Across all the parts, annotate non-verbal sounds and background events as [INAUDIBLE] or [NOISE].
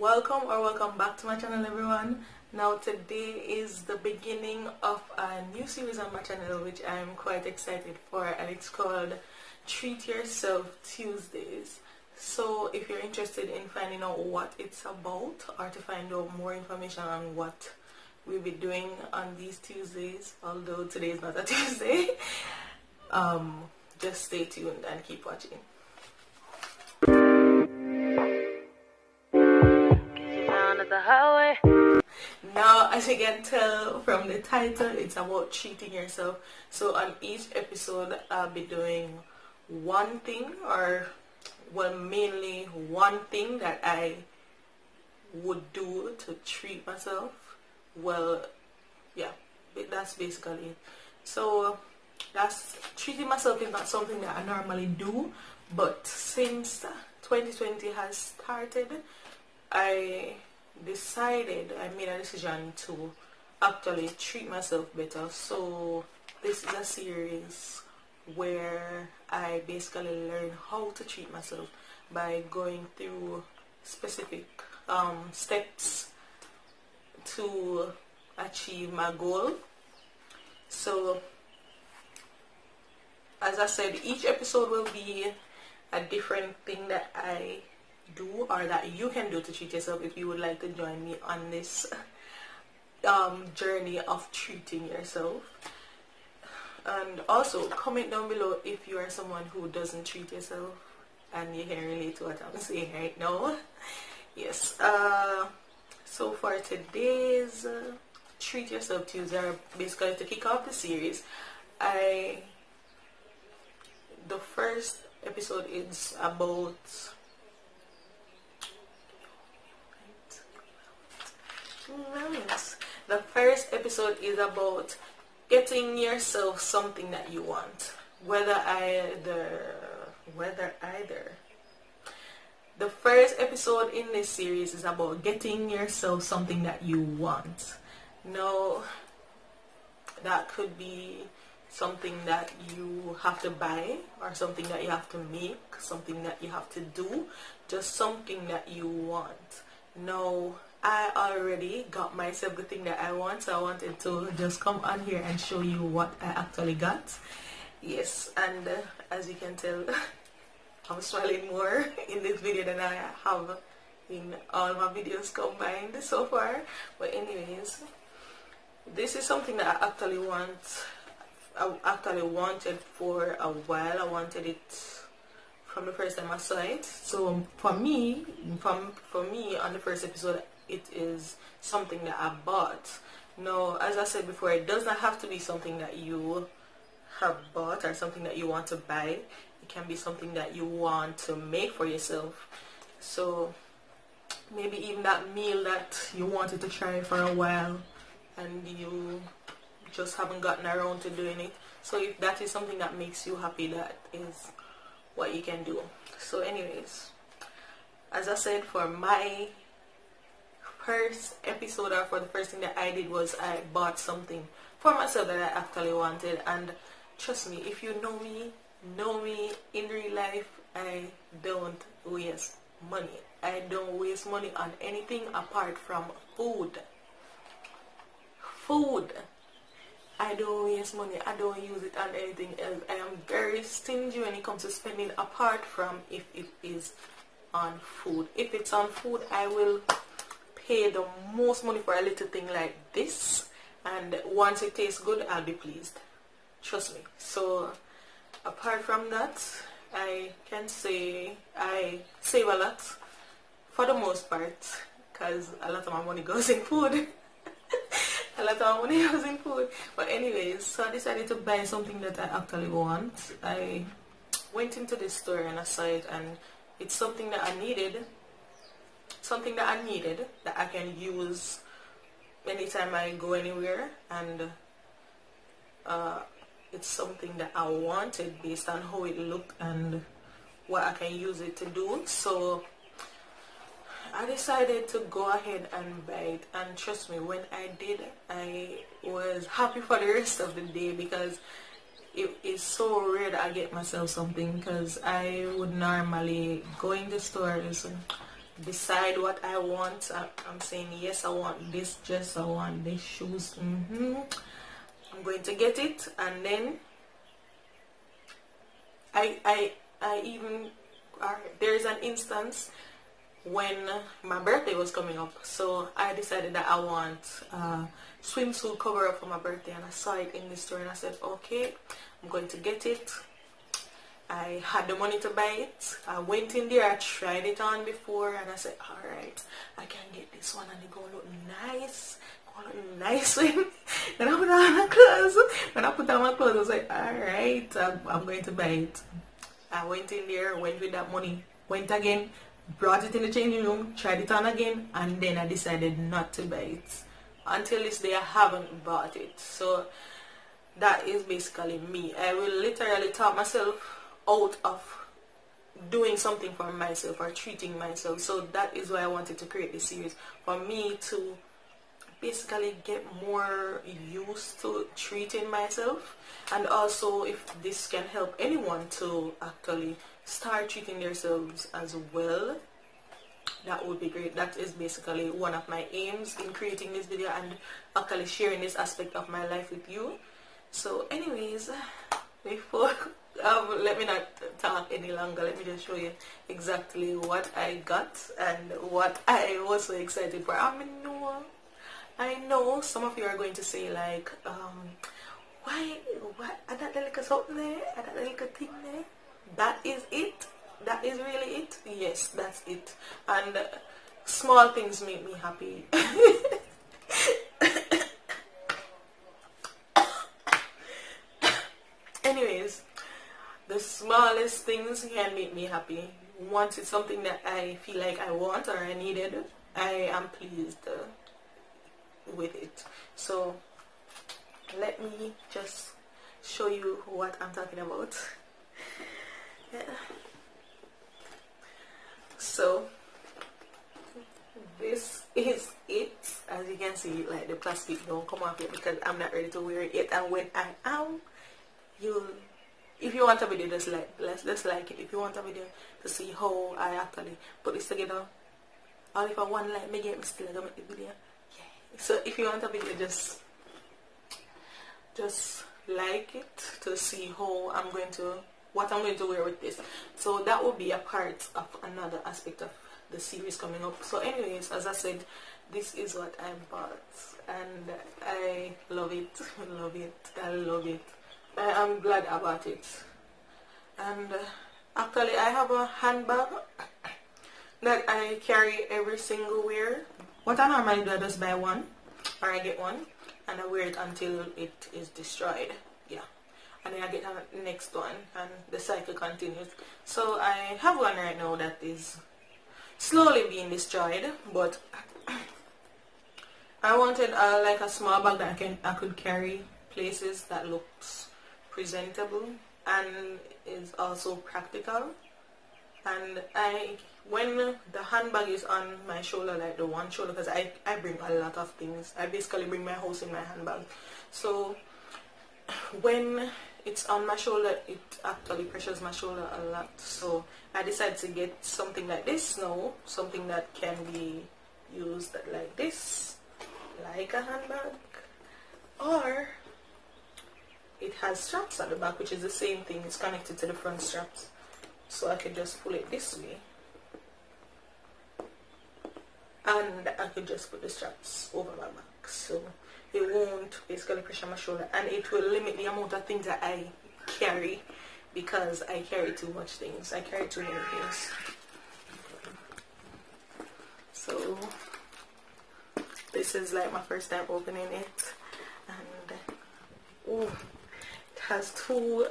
welcome or welcome back to my channel everyone. Now today is the beginning of a new series on my channel which i'm quite excited for and it's called treat yourself tuesdays. So if you're interested in finding out what it's about or to find out more information on what we'll be doing on these tuesdays although today is not a [LAUGHS] tuesday um just stay tuned and keep watching highway. Now, as you can tell from the title, it's about treating yourself. So on each episode, I'll be doing one thing or, well, mainly one thing that I would do to treat myself. Well, yeah, that's basically it. So that's treating myself is not something that I normally do, but since 2020 has started, I decided, I made a decision to actually treat myself better. So this is a series where I basically learn how to treat myself by going through specific um, steps to achieve my goal. So as I said, each episode will be a different thing that I do or that you can do to treat yourself if you would like to join me on this um, journey of treating yourself. And also comment down below if you are someone who doesn't treat yourself and you can relate to what I'm [LAUGHS] saying right now. Yes. Uh, so for today's uh, Treat Yourself Tuesday, basically to kick off the series, I the first episode is about Nice. The first episode is about getting yourself something that you want. Whether either, whether either. The first episode in this series is about getting yourself something that you want. Now, that could be something that you have to buy or something that you have to make, something that you have to do, just something that you want. Now, I already got myself the thing that I want so I wanted to just come on here and show you what I actually got. Yes and uh, as you can tell [LAUGHS] I'm smiling more [LAUGHS] in this video than I have in all my videos combined so far. But anyways this is something that I actually want I actually wanted for a while. I wanted it from the first time I saw it. So for me from for me on the first episode it is something that I bought. No, as I said before, it does not have to be something that you have bought or something that you want to buy. It can be something that you want to make for yourself. So maybe even that meal that you wanted to try for a while and you just haven't gotten around to doing it. So if that is something that makes you happy, that is what you can do. So anyways, as I said, for my first episode or for the first thing that I did was I bought something for myself that I actually wanted. And trust me if you know me know me in real life I don't waste money. I don't waste money on anything apart from food. Food. I don't waste money. I don't use it on anything else. I am very stingy when it comes to spending apart from if it is on food. If it's on food I will pay the most money for a little thing like this and once it tastes good I'll be pleased. Trust me. So apart from that I can say I save a lot for the most part because a lot of my money goes in food. [LAUGHS] A lot of my money goes in food. But anyways so I decided to buy something that I actually want. I went into the store and I saw it and it's something that I needed something that I needed that I can use anytime I go anywhere and uh, it's something that I wanted based on how it looked and what I can use it to do. So I decided to go ahead and buy it. And trust me when I did I was happy for the rest of the day because it is so rare that I get myself something because I would normally go in the stores decide what I want. I, am saying yes, I want this dress, I want these shoes. Mm-hmm. I'm going to get it, and then I I I even uh, there is an instance when my birthday was coming up, so I decided that I want a swimsuit cover up for my birthday, and I saw it in the store, and I said, okay, I'm going to get it. I had the money to buy it. I went in there, I tried it on before, and I said, alright, I can get this one, and it gonna look nice. Gonna look nice [LAUGHS] when, I put on my clothes. When I put on my clothes, I was like, alright, I'm, I'm going to buy it. I went in there, went with that money, went again, brought it in the changing room, tried it on again, and then I decided not to buy it. Until this day, I haven't bought it. So that is basically me. I will literally talk myself out of doing something for myself or treating myself. So that is why I wanted to create this series. For me to basically get more used to treating myself. And also if this can help anyone to actually start treating themselves as well that would be great. That is basically one of my aims in creating this video and actually sharing this aspect of my life with you. So anyways [LAUGHS] before um, let me not talk any longer. Let me just show you exactly what I got and what I was so excited for. I mean no I know some of you are going to say like um, why what are that little something there are that little thing there? That is it? That is really it? Yes that's it. And uh, small things make me happy. [LAUGHS] Anyways the smallest things can make me happy. Once it's something that I feel like I want or I needed I am pleased with it. So let me just show you what I'm talking about. Yeah. [LAUGHS] so this is it. As you can see like the plastic don't come off yet because I'm not ready to wear it. And when I am you'll if you want a video just like let's just like it. If you want a video to see how I actually put this together. Or if I want like me get me still gonna make the video. Yeah. So if you want a video just just like it to see how I'm going to what I'm going to wear with this. So that will be a part of another aspect of the series coming up. So anyways as I said this is what I bought. And I love it. [LAUGHS] Love it. I love it I am glad about it. And uh, actually I have a handbag that I carry every single wear. What I normally do I just buy one. Or I get one and I wear it until it is destroyed. Yeah. And then I get the next one and the cycle continues. So I have one right now that is slowly being destroyed but I wanted uh, like a small bag that I can I could carry places that looks presentable and is also practical. And I when the handbag is on my shoulder like the one shoulder because I, I bring a lot of things. I basically bring my house in my handbag. So [SIGHS] when it's on my shoulder it actually pressures my shoulder a lot. So I decided to get something like this now something that can be used like this like a handbag. Or it has straps at the back which is the same thing. It's connected to the front straps. So I can just pull it this way. And I could just put the straps over my back. So it won't basically pressure my shoulder. And it will limit the amount of things that I carry because I carry too much things. I carry too many things. So this is like my first time opening it. And oh has two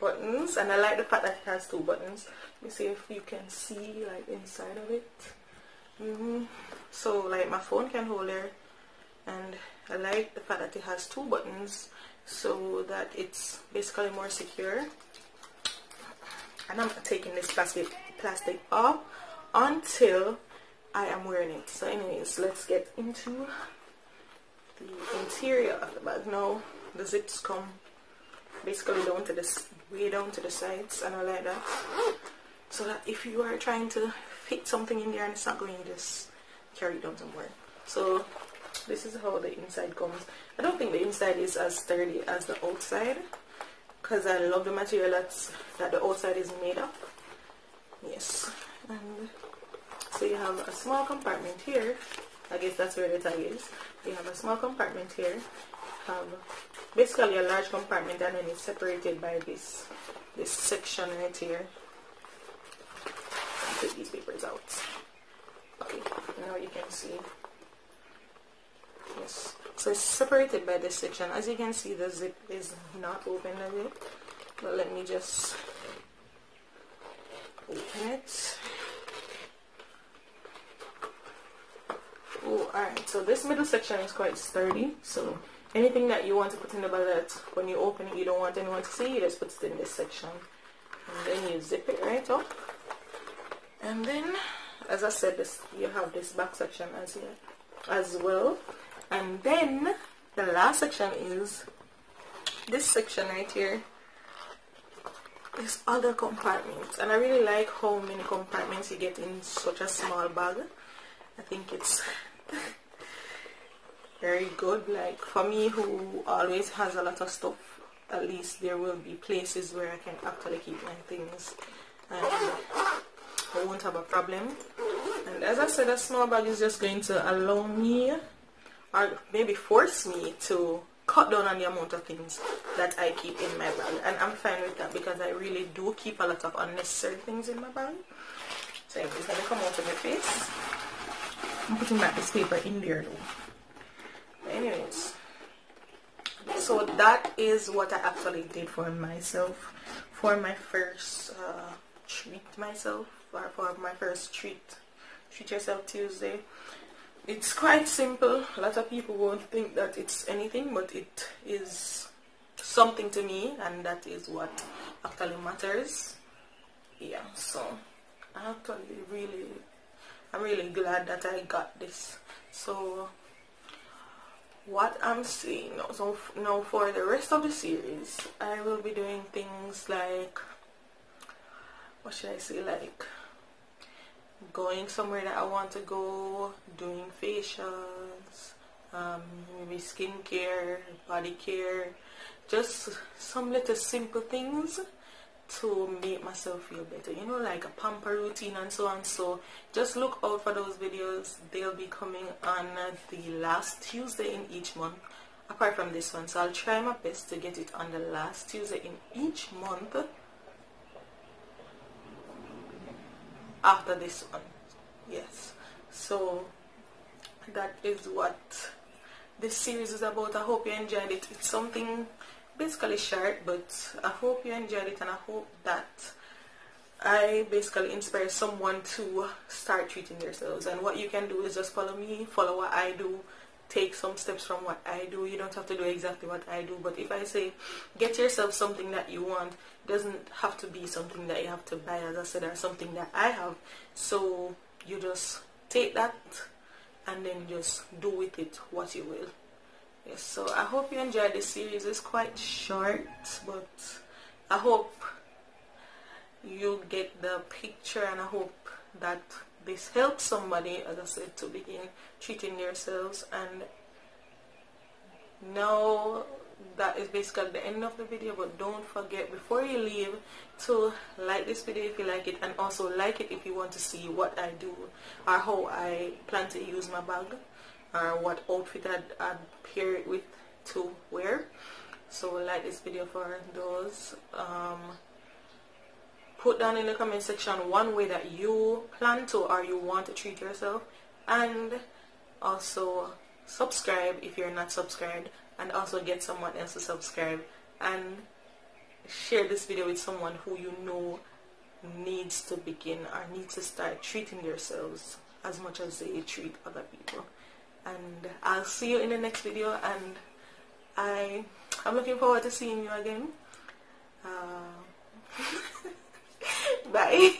buttons and I like the fact that it has two buttons. Let me see if you can see like inside of it. Mm -hmm. so like my phone can hold there and I like the fact that it has two buttons so that it's basically more secure. And I'm taking this plastic plastic off until I am wearing it. So anyways let's get into the interior of the bag. Now the zips come basically down to this way down to the sides and all like that. So that if you are trying to fit something in there and it's not going to just carry it down somewhere. So this is how the inside comes. I don't think the inside is as sturdy as the outside because I love the material that's, that the outside is made of. Yes and so you have a small compartment here. I guess that's where the tag is. You have a small compartment here. Have basically a large compartment and then it's separated by this this section right here. Take these papers out. Okay now you can see. Yes. So it's separated by this section. As you can see the zip is not open as yet. But let me just open it. Oh alright so this middle section is quite sturdy so anything that you want to put in the ballot when you open it you don't want anyone to see you just put it in this section. And then you zip it right up. And then as I said this you have this back section as here as well. And then the last section is this section right here this other compartments. And I really like how many compartments you get in such a small bag. I think it's [LAUGHS] very good. Like for me who always has a lot of stuff at least there will be places where I can actually keep my things. And I won't have a problem. And as I said a small bag is just going to allow me or maybe force me to cut down on the amount of things that I keep in my bag. And I'm fine with that because I really do keep a lot of unnecessary things in my bag. So anyways going to come out of my face. I'm putting back this paper in there though anyways. So that is what I actually did for myself for my first uh, treat myself or for my first treat treat yourself Tuesday. It's quite simple. A lot of people won't think that it's anything but it is something to me and that is what actually matters. Yeah so I actually really I'm really glad that I got this. So what I'm seeing so now for the rest of the series I will be doing things like what should I say like going somewhere that I want to go, doing facials, um, maybe skincare, body care, just some little simple things to make myself feel better. You know like a pamper routine and so on. So just look out for those videos. They'll be coming on the last Tuesday in each month apart from this one. So I'll try my best to get it on the last Tuesday in each month after this one. Yes. So that is what this series is about. I hope you enjoyed it. It's something basically short but i hope you enjoyed it and i hope that I basically inspire someone to start treating themselves and what you can do is just follow me follow what I do take some steps from what I do. You don't have to do exactly what I do. But if I say get yourself something that you want, doesn't have to be something that you have to buy, as I said, or something that I have. So you just take that and then just do with it what you will. Yes, so I hope you enjoyed this series. It's quite short, but I hope you get the picture and I hope that this helps somebody, as I said, to begin treating themselves. And now that is basically the end of the video but don't forget before you leave to like this video if you like it and also like it if you want to see what I do or how I plan to use my bag or what outfit I'd, I'd pair it with to wear. So like this video for those. Um, put down in the comment section one way that you plan to or you want to treat yourself. And also subscribe if you're not subscribed. And also get someone else to subscribe. And share this video with someone who you know needs to begin or needs to start treating themselves as much as they treat other people and I'll see you in the next video and I I'm looking forward to seeing you again uh, [LAUGHS] Bye.